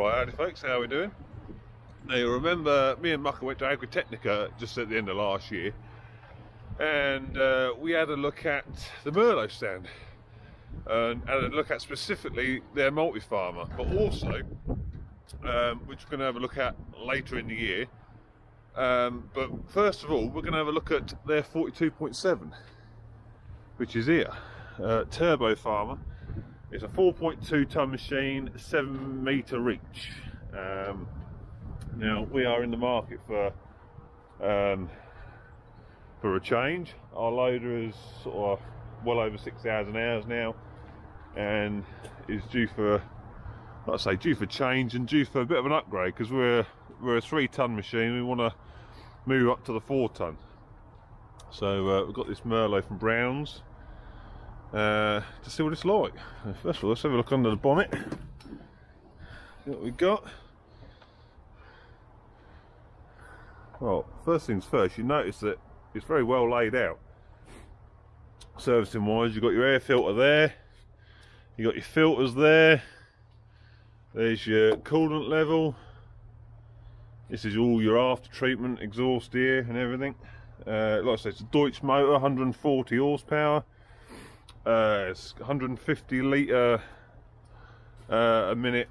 Right, howdy folks, how are we doing? Now you remember me and Mucker went to Agritechnica just at the end of last year and uh, we had a look at the Merlo stand and had a look at specifically their multi-farmer but also um, which we're going to have a look at later in the year um, but first of all we're going to have a look at their 42.7 which is here uh, turbo farmer it's a 4.2 ton machine, 7 metre reach. Um, now we are in the market for um, for a change. Our loader is sort of well over 6,000 hours now and is due for, like I say, due for change and due for a bit of an upgrade because we're we're a three ton machine. We want to move up to the four ton. So uh, we've got this Merlo from Browns uh, to see what it's like. First of all, let's have a look under the bonnet. See what we've got. Well, first things first, you notice that it's very well laid out. Servicing wise, you've got your air filter there, you've got your filters there, there's your coolant level, this is all your after treatment exhaust here and everything. Uh, like I said, it's a Deutz motor, 140 horsepower. Uh, it's 150 litre uh, a minute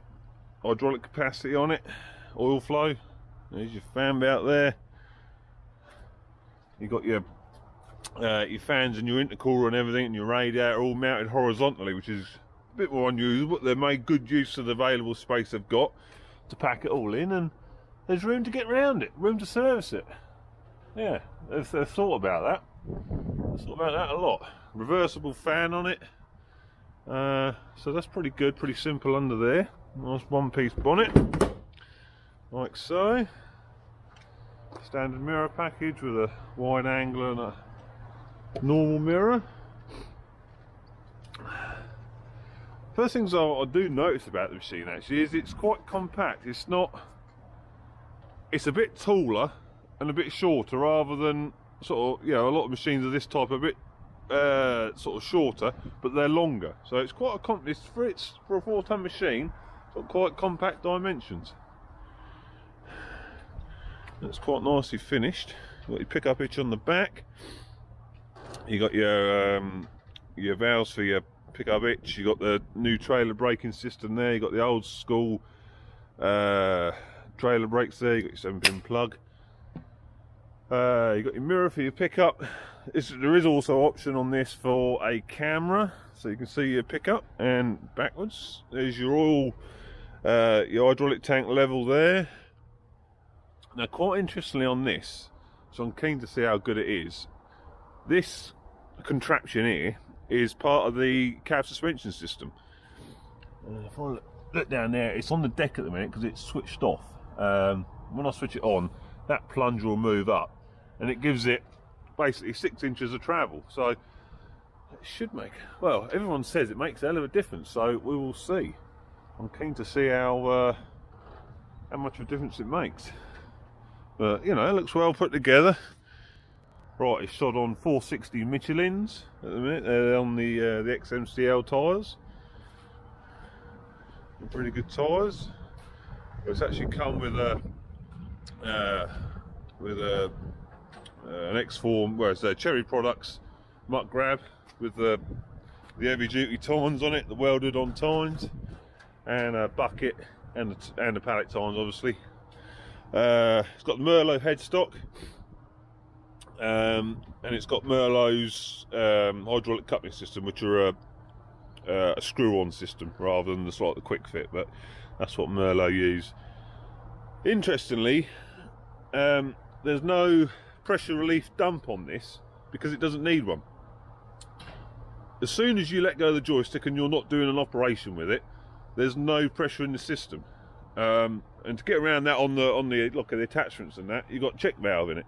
hydraulic capacity on it, oil flow. There's your fan out there. You've got your uh, your fans and your intercooler and everything, and your radiator all mounted horizontally, which is a bit more unusual, but they've made good use of the available space they've got to pack it all in, and there's room to get around it, room to service it. Yeah, they've, they've thought about that. They've thought about that a lot reversible fan on it. Uh, so that's pretty good pretty simple under there. Nice one piece bonnet. Like so. Standard mirror package with a wide angle and a normal mirror. First things I, I do notice about the machine actually is it's quite compact. It's not it's a bit taller and a bit shorter rather than sort of you know a lot of machines of this type are a bit uh, sort of shorter, but they're longer. So it's quite a com it's for it's for a four ton machine, it's got quite compact dimensions. That's quite nicely finished. You've got your pickup hitch on the back. You got your um, your valves for your pickup hitch. You got the new trailer braking system there. You got the old school uh, trailer brakes there. You got your seven pin plug. Uh, you got your mirror for your pickup. It's, there is also option on this for a camera, so you can see your pickup and backwards. There's your oil, uh, your hydraulic tank level there. Now, quite interestingly on this, so I'm keen to see how good it is. This contraption here is part of the cab suspension system. Uh, if I look, look, down there, it's on the deck at the minute because it's switched off. Um, when I switch it on, that plunger will move up and it gives it basically six inches of travel. So it should make, well, everyone says it makes a hell of a difference, so we will see. I'm keen to see how uh, how much of a difference it makes. But you know, it looks well put together. Right, it's shot on 460 Michelin's at the minute. They're on the uh, the XMCL tyres. Pretty good tyres. It's actually come with a uh, with a an X-Form, where it's uh, Cherry Products muck grab with the the heavy duty tines on it, the welded on tines, and a bucket and the, and the pallet tines obviously. Uh, it's got the Merlo headstock, um, and it's got Merlo's um, hydraulic coupling system, which are a, uh, a screw-on system rather than the sort of quick fit, but that's what Merlo use. Interestingly, um, there's no pressure relief dump on this because it doesn't need one. As soon as you let go of the joystick and you're not doing an operation with it, there's no pressure in the system. Um, and to get around that on the on the look at the attachments and that, you've got check valve in it,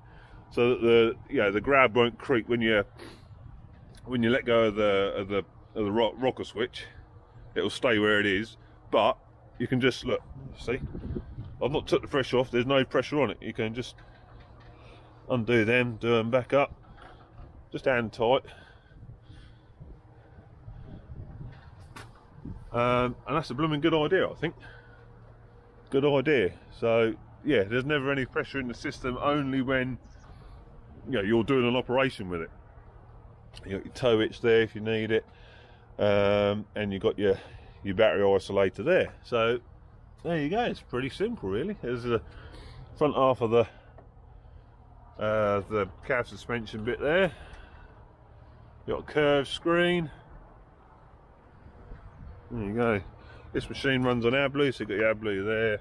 so that the you know the grab won't creak when you when you let go of the of the of the rock, rocker switch. It'll stay where it is, but you can just look. See, I've not took the pressure off. There's no pressure on it. You can just undo them, do them back up, just hand tight. Um, and that's a blooming good idea, I think. good idea. So yeah, there's never any pressure in the system, only when you know you're doing an operation with it. You got your tow hitch there if you need it, um, and you got your your battery isolator there. So there you go. It's pretty simple, really. There's the front half of the uh, the cab suspension bit there. Got a curved screen. There you go. This machine runs on AdBlue, so you've got your AdBlue there.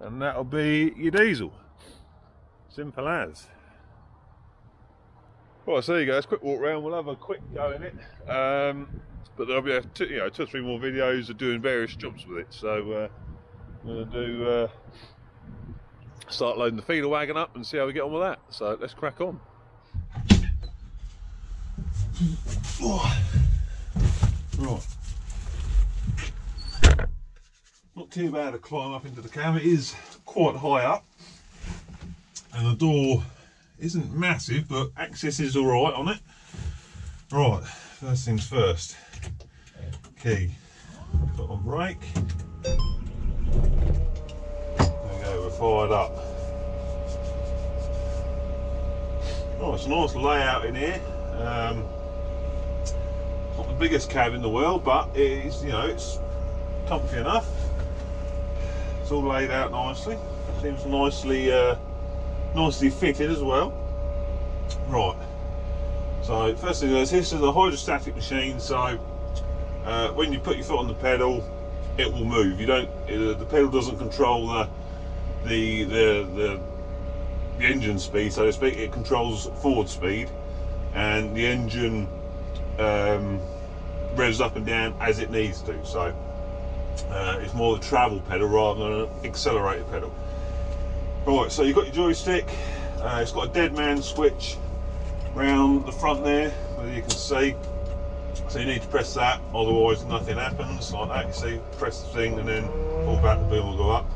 And that'll be your diesel. Simple as. Right, so there you go. Let's quick walk around. We'll have a quick go in it. Um, but there'll be a two, you know, two or three more videos of doing various jobs with it. So uh, I'm going to do uh, start loading the feeder wagon up and see how we get on with that. So let's crack on. Right. Not too bad to climb up into the cab. It is quite high up, and the door isn't massive, but access is all right on it. Right, first things first. Key. Put on brake. Fired up. Oh, it's a nice layout in here. Um, not the biggest cab in the world, but it is, you know, it's comfy enough. It's all laid out nicely. Seems nicely, uh, nicely fitted as well. Right. So first thing is this is a hydrostatic machine. So uh, when you put your foot on the pedal, it will move. You don't. The pedal doesn't control the the the the the engine speed, so to speak. It controls forward speed, and the engine um, revs up and down as it needs to. So uh, it's more the travel pedal rather than an accelerator pedal. Right, so you've got your joystick. Uh, it's got a dead man switch round the front there, where you can see. So you need to press that, otherwise nothing happens. Like that, you see, press the thing and then pull back, the boom will go up.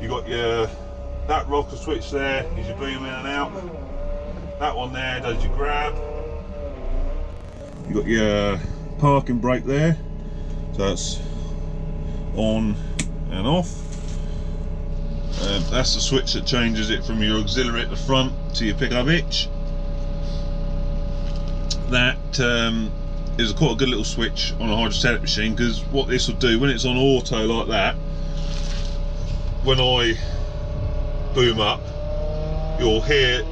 You got your that rocker switch there is your boom in and out. That one there does your grab. You got your parking brake there, so that's on and off. And that's the switch that changes it from your auxiliary at the front to your pickup hitch. That um, is quite a good little switch on a hydrostatic machine because what this will do when it's on auto like that, when I boom up, you'll hear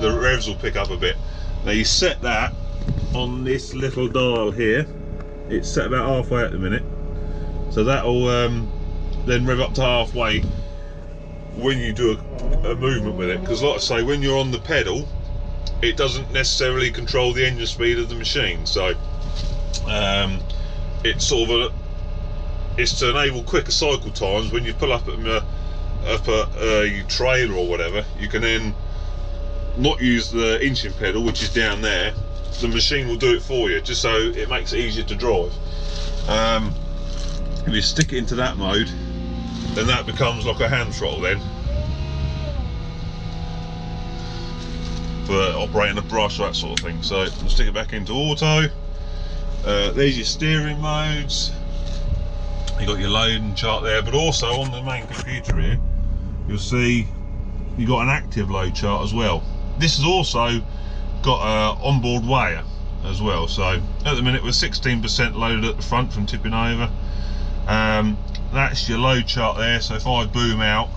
the revs will pick up a bit. Now you set that on this little dial here. It's set about halfway at the minute. So that'll um, then rev up to halfway when you do a, a movement with it. Because like I say, when you're on the pedal, it doesn't necessarily control the engine speed of the machine. So um, it's sort of a, it's to enable quicker cycle times when you pull up a, up a, a trailer or whatever, you can then not use the inching pedal, which is down there. The machine will do it for you, just so it makes it easier to drive. Um, if you stick it into that mode, then that becomes like a hand throttle then. For operating a brush, or that sort of thing. So stick it back into auto. Uh, there's your steering modes. You got your loading chart there, but also on the main computer here, you'll see you got an active load chart as well. This has also got a onboard weigher as well. So at the minute we're 16% loaded at the front from tipping over. Um, that's your load chart there. So if I boom out,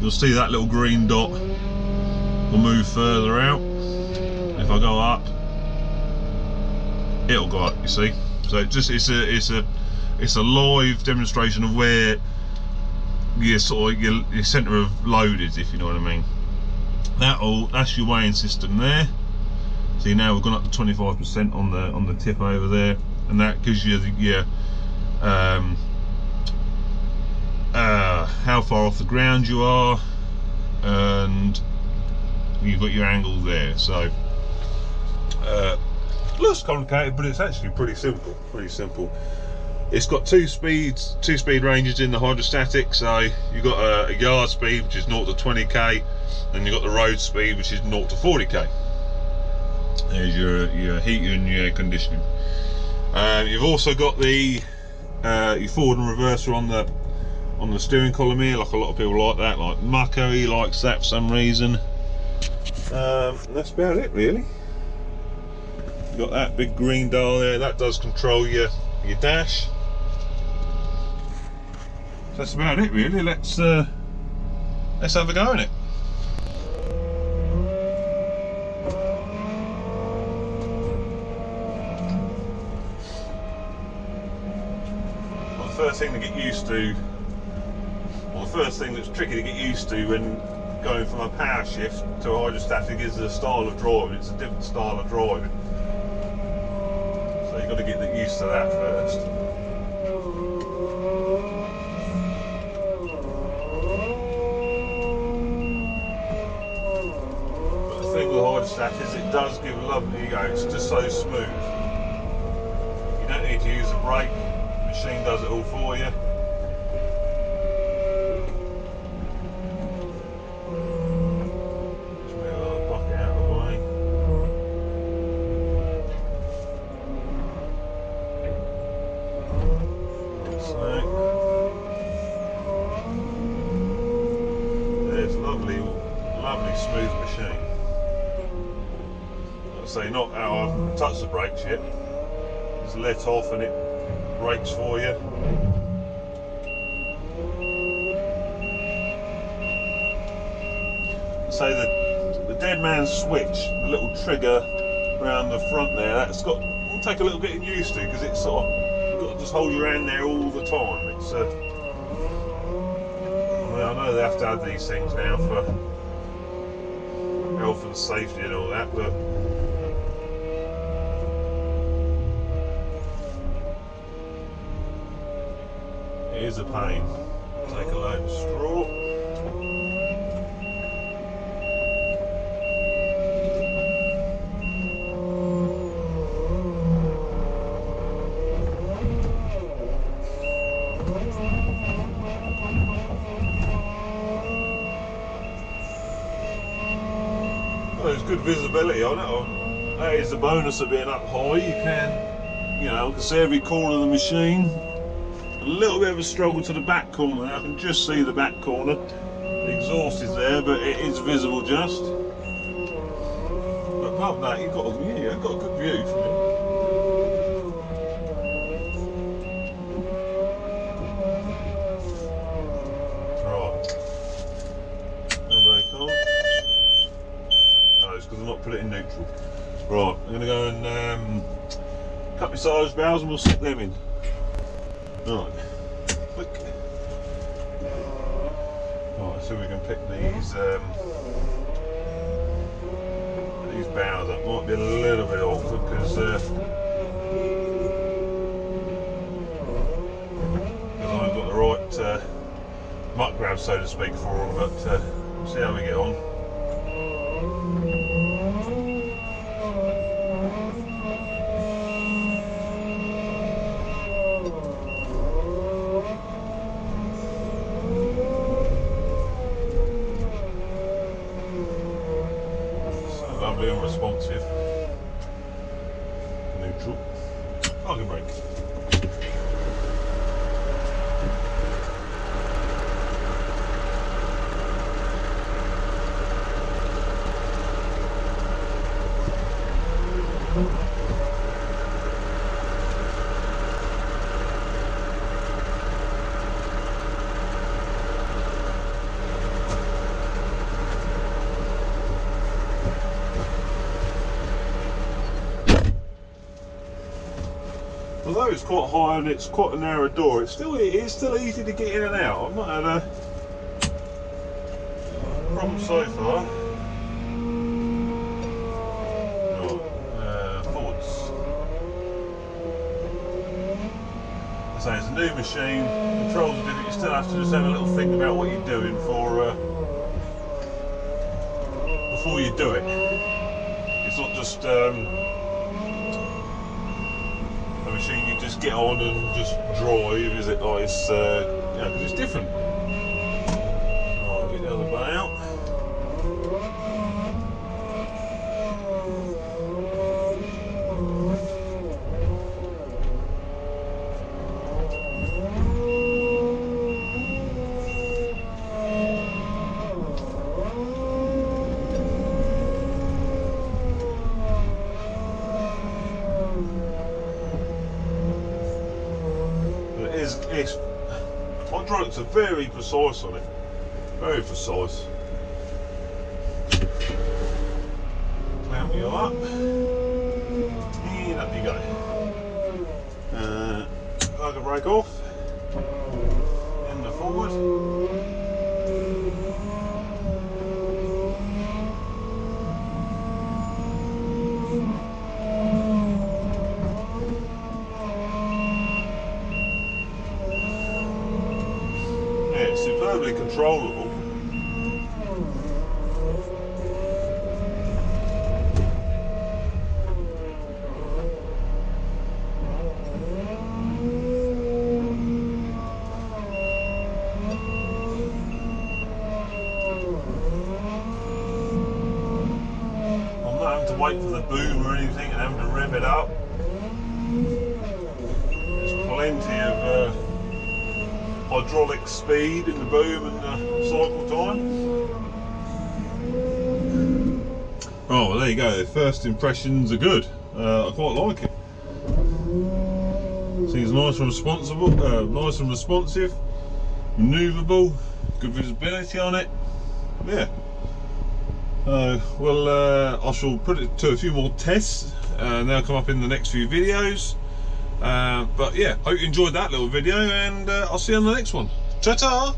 you'll see that little green dot will move further out. If I go up, it'll go up. You see. So it just it's a it's a it's a live demonstration of where your sort of your, your centre of load is, if you know what I mean. That'll that's your weighing system there. See now we've gone up to 25% on the on the tip over there, and that gives you the, your um, uh, how far off the ground you are, and you've got your angle there. So uh, looks complicated, but it's actually pretty simple. Pretty simple. It's got two speeds, two speed ranges in the hydrostatic. So you've got a, a yard speed, which is 0 to 20k, and you've got the road speed, which is 0 to 40k. There's your your heat and your air conditioning. Um, you've also got the uh, your forward and reverser on the on the steering column here, like a lot of people like that. Like Mucker, he likes that for some reason. Um, that's about it, really. You've got that big green dial there. That does control your your dash. That's about it, really. Let's uh, let's have a go in it. Well, the first thing to get used to, well, the first thing that's tricky to get used to when going from a power shift to a hydrostatic is the style of driving. It's a different style of driving. So you've got to get used to that first. But thing is it does give lovely, you know, it's just so smooth. You don't need to use a brake, the machine does it all for you. Touched the brakes yet. Just let off and it brakes for you. Say the the dead man switch, the little trigger around the front there, that's got will take a little bit of used to because it's sort of you've got to just hold your hand there all the time. It's uh, well, I know they have to add these things now for health and safety and all that, but is a pain. Take a load of straw. There's good visibility on it. That is the bonus of being up high. You can, you know, can see every corner of the machine. A little bit of a struggle to the back corner. I can just see the back corner. The exhaust is there, but it is visible just. But apart from that, you've got a, yeah, you've got a good view from it. Put it in neutral. Right, I'm going to go and um, cut my side valves and we'll stick them in. Right, click. Right, so we can pick these um, these valves up. Might be a little bit awkward because uh, I've got the right uh, muck grab, so to speak, for them. But uh, see how we get on. So lovely and responsive. Neutral. Parking brake. Although it's quite high and it's quite a narrow door, it's still it is still easy to get in and out. I've not had a problem so far. Uh. So it's a new machine, controls are different, you still have to just have a little think about what you're doing for uh, before you do it. It's not just um, a machine you just get on and just drive, is it? Like it's, uh, you know, 'cause it's different. Right, get the other one out. it's hydraulics are very precise on it. Very precise. Clamp you up. And up you go. Uh, plug the brake off. And the forward. Yeah, it's superbly controllable. I'm not having to wait for the boom or anything and having to rev it up. There's plenty of uh, hydraulic speed in the boom and the cycle time. Oh, well, there you go. First impressions are good. Uh, I quite like it. Seems nice and responsible, uh, nice and responsive, manoeuvrable, good visibility on it. Yeah. Uh, well, I shall put it to a few more tests, uh, and they'll come up in the next few videos. Uh, but yeah, hope you enjoyed that little video, and uh, I'll see you on the next one. Ta-ta!